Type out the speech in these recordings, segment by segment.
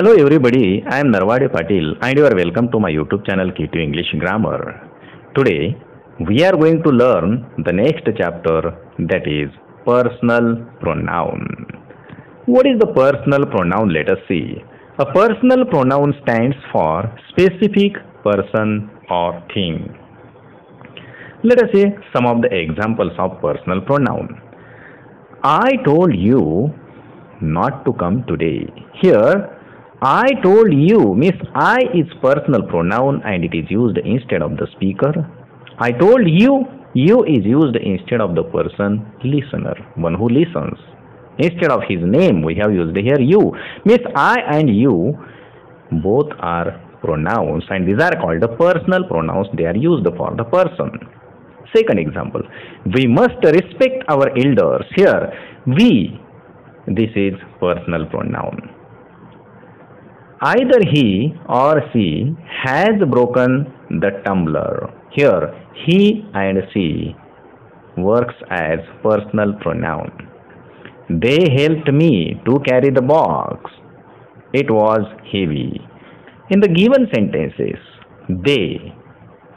hello everybody. I am Narwade Patil and you are welcome to my YouTube channel to English Grammar. Today we are going to learn the next chapter that is personal pronoun. What is the personal pronoun? Let us see. A personal pronoun stands for specific person or thing. Let us see some of the examples of personal pronoun. I told you not to come today. Here, I told you means I is personal pronoun and it is used instead of the speaker. I told you, you is used instead of the person listener, one who listens. Instead of his name, we have used here you. Means I and you both are pronouns and these are called the personal pronouns. They are used for the person. Second example, we must respect our elders. Here, we, this is personal pronoun. Either he or she has broken the tumbler. Here, he and she works as personal pronoun. They helped me to carry the box. It was heavy. In the given sentences, they,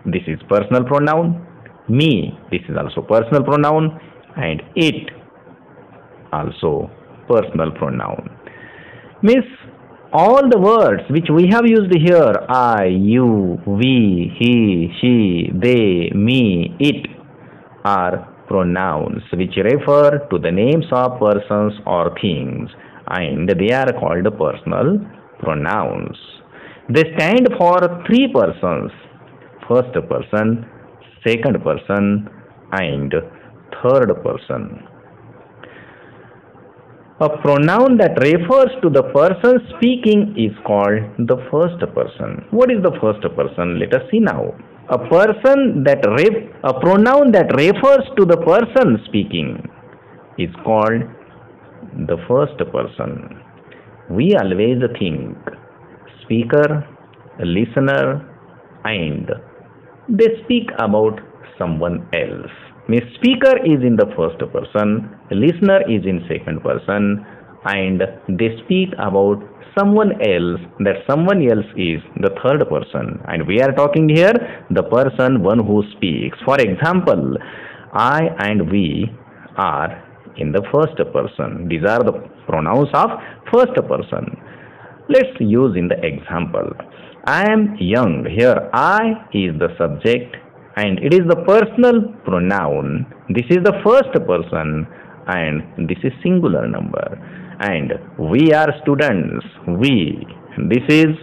this is personal pronoun, me, this is also personal pronoun, and it, also personal pronoun. Means all the words which we have used here, I, you, we, he, she, they, me, it, are pronouns which refer to the names of persons or things and they are called personal pronouns. They stand for three persons first person, second person, and third person. A pronoun that refers to the person speaking is called the first person. What is the first person? Let us see now. A person that ref, a pronoun that refers to the person speaking is called the first person. We always think speaker, listener, and they speak about someone else. Means speaker is in the first person, listener is in second person, and they speak about someone else that someone else is the third person. And we are talking here the person one who speaks. For example i and we are in the first person. These are the pronouns of first person. Let's use in the example. I am young. Here i is the subject and it is the personal pronoun. This is the first person and this is singular number. And we are students. We. This is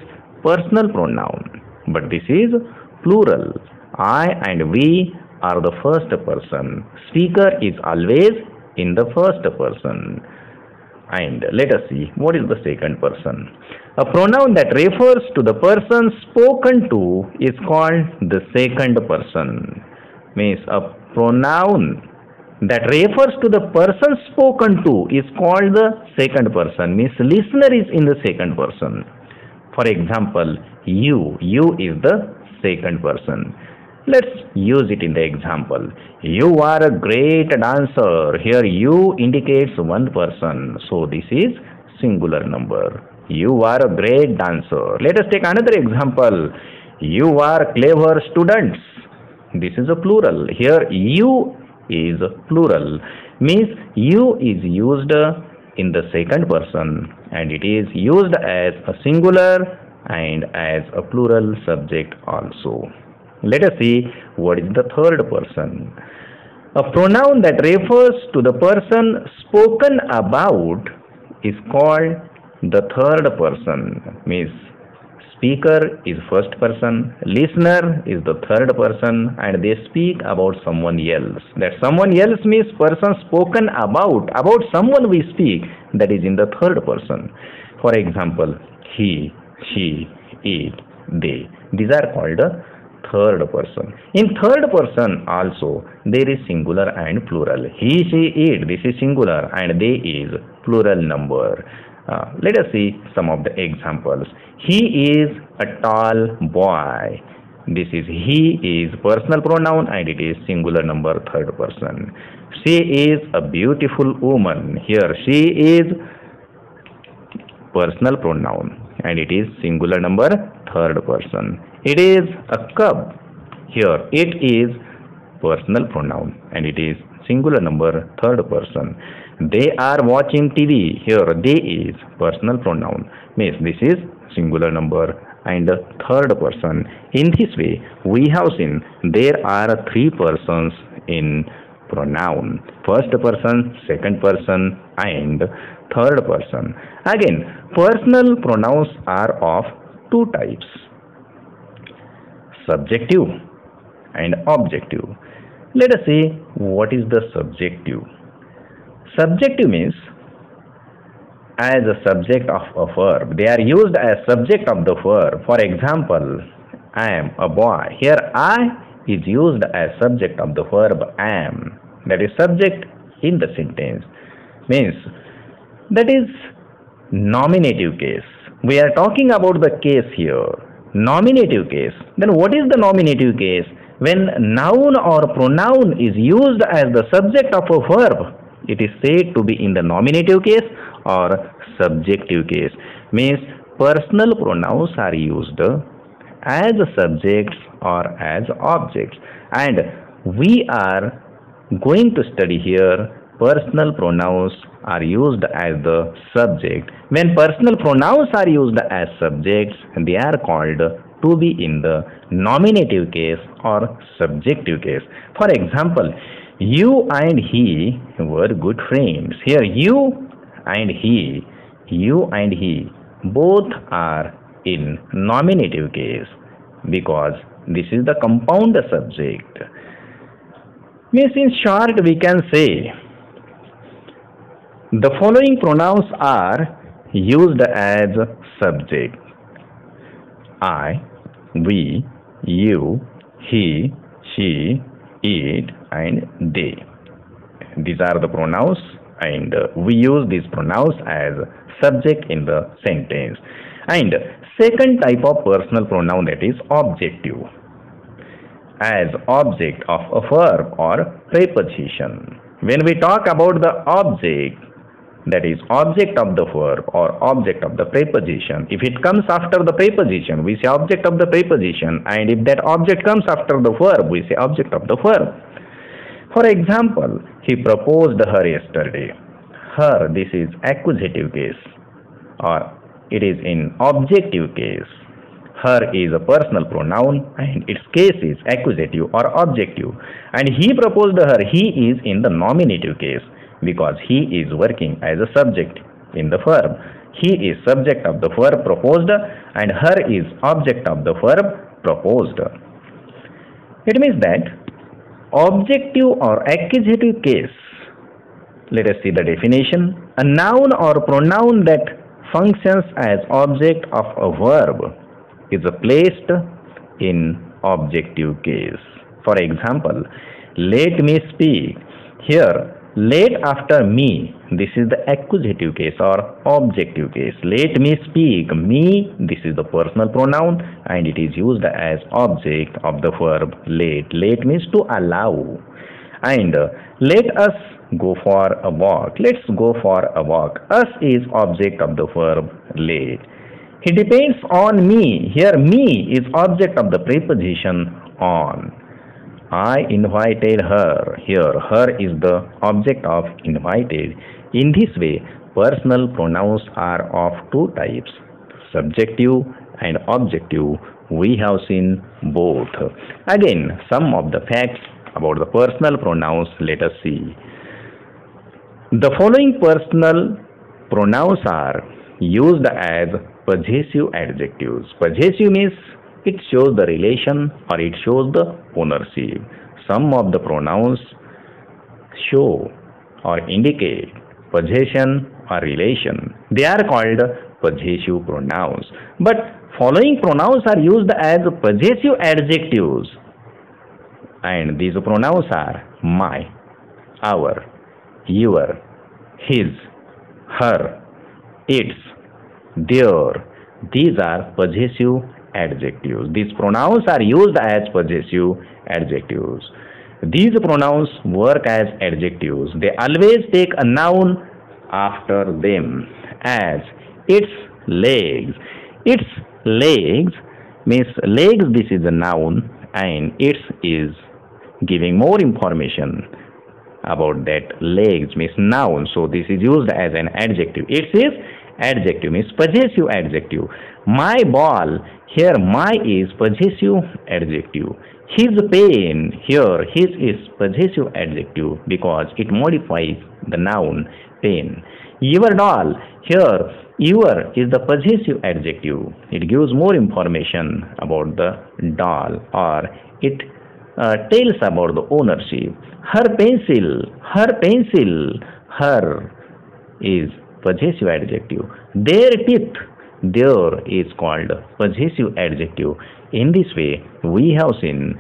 personal pronoun. But this is plural. I and we are the first person. Speaker is always in the first person. And let us see what is the second person. A pronoun that refers to the person spoken to is called the second person. Means a pronoun that refers to the person spoken to is called the second person. Means listener is in the second person. For example, you. You is the second person. Let's use it in the example. You are a great dancer. Here you indicates one person. So this is singular number. You are a great dancer. Let us take another example. You are clever students. This is a plural. Here you is a plural. Means you is used in the second person and it is used as a singular and as a plural subject also. Let us see what is the third person. A pronoun that refers to the person spoken about is called the third person. Means speaker is first person, listener is the third person and they speak about someone else. That someone else means person spoken about, about someone we speak that is in the third person. For example, he, she, it, they. These are called third person. In third person also there is singular and plural. He, she, it, this is singular and they is plural number. Uh, let us see some of the examples. He is a tall boy. This is he is personal pronoun and it is singular number third person. She is a beautiful woman. Here she is personal pronoun. and it is singular number third person. It is a cub. Here it is personal pronoun and it is singular number third person. They are watching TV. Here they is personal pronoun. Means this is singular number and third person. In this way, we have seen there are three persons in pronoun. First person, second person and third person. Again, personal pronouns are of two types. Subjective and objective. Let us see what is the subjective. Subjective means as a subject of a verb. They are used as subject of the verb. For example, I am a boy. Here I is used as subject of the verb am. That is subject in the sentence. Means that is nominative case. We are talking about the case here. Nominative case. Then what is the nominative case? When noun or pronoun is used as the subject of a verb, it is said to be in the nominative case or subjective case. Means personal pronouns are used as subjects or as objects. And we are going to study here personal pronouns are used as the subject. When personal pronouns are used as subjects they are called to be in the nominative case or subjective case. For example you and he were good friends here you and he, you and he, both are in nominative case because this is the compound subject. Means in short we can say the following pronouns are used as subject. I, we, you, he, she, it and they. These are the pronouns and we use these pronouns as subject in the sentence. And second type of personal pronoun that is objective. As object of a verb or preposition. When we talk about the object that is object of the verb or object of the preposition if it comes after the preposition we say object of the preposition and if that object comes after the verb we say object of the verb for example, he proposed her yesterday. Her, this is accusative case or it is in objective case. Her is a personal pronoun and its case is accusative or objective. And he proposed her, he is in the nominative case because he is working as a subject in the verb. He is subject of the verb proposed and her is object of the verb proposed. It means that objective or accusative case. Let us see the definition. A noun or pronoun that functions as object of a verb is placed in objective case. For example, let me speak. Here, let after me this is the accusative case or objective case. Let me speak. Me this is the personal pronoun and it is used as object of the verb let let means to allow. And uh, let us go for a walk. Let's go for a walk. Us is object of the verb let it depends on me. Here me is object of the preposition on I invited her. Here, her is the object of invited. In this way, personal pronouns are of two types, subjective and objective. We have seen both. Again, some of the facts about the personal pronouns let us see. The following personal pronouns are used as possessive adjectives. Possessive means it shows the relation or it shows the ownership. Some of the pronouns show or indicate possession or relation. They are called possessive pronouns. But following pronouns are used as possessive adjectives. And these pronouns are my, our, your, his, her, its, their. These are possessive adjectives. These pronouns are used as possessive adjectives. These pronouns work as adjectives. They always take a noun after them as its legs, its legs means legs this is a noun and its is giving more information about that legs means noun so this is used as an adjective it is adjective means possessive adjective. My ball here my is possessive adjective. His pain here his is possessive adjective because it modifies the noun pain. Your doll here your is the possessive adjective. It gives more information about the doll or it uh, tells about the ownership. Her pencil her pencil her is possessive adjective. Their teeth is called possessive adjective. In this way we have seen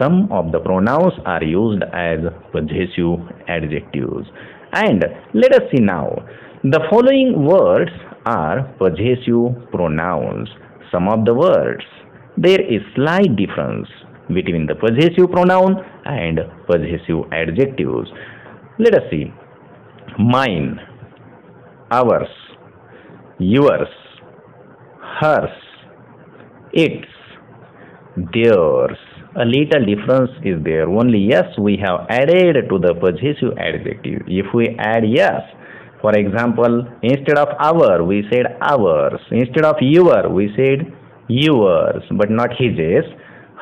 some of the pronouns are used as possessive adjectives. And let us see now. The following words are possessive pronouns. Some of the words. There is slight difference between the possessive pronoun and possessive adjectives. Let us see. Mine, ours, yours, hers, its, theirs. A little difference is there. Only yes we have added to the possessive adjective. If we add yes, for example, instead of our, we said ours. Instead of your, we said yours, but not his.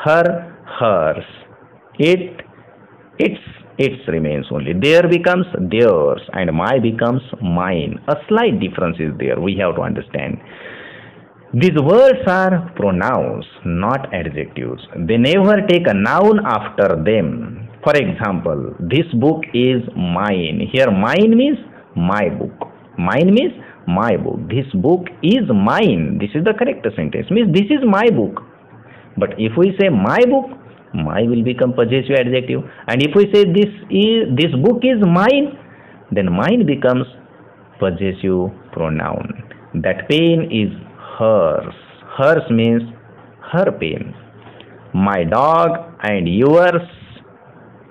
Her, hers. It, its, its remains only. There becomes theirs and my becomes mine. A slight difference is there. We have to understand. These words are pronouns, not adjectives. They never take a noun after them. For example, this book is mine. Here, mine means my book. Mine means my book. This book is mine. This is the correct sentence. Means this is my book. But if we say my book, my will become possessive adjective. And if we say this is this book is mine then mine becomes possessive pronoun. That pen is hers. Hers means her pen my dog and yours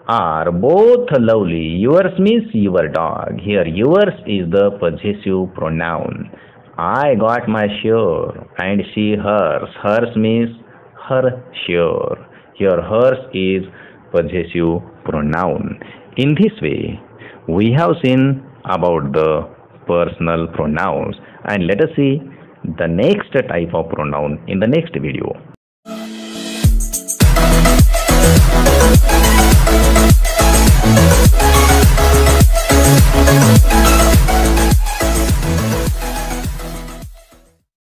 are both lovely. Yours means your dog. Here yours is the possessive pronoun. I got my share and she hers. Hers means her share here, hers is possessive pronoun. In this way, we have seen about the personal pronouns and let us see the next type of pronoun in the next video.